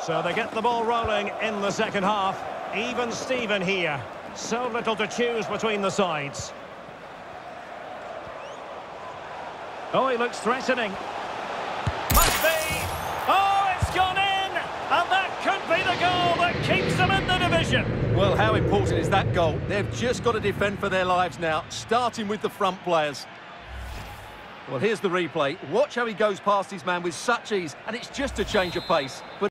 So they get the ball rolling in the second half. Even Steven here. So little to choose between the sides. Oh, he looks threatening. Must be. Oh, it's gone in! And that could be the goal that keeps them in the division. Well, how important is that goal? They've just got to defend for their lives now, starting with the front players. Well, here's the replay. Watch how he goes past his man with such ease, and it's just a change of pace. But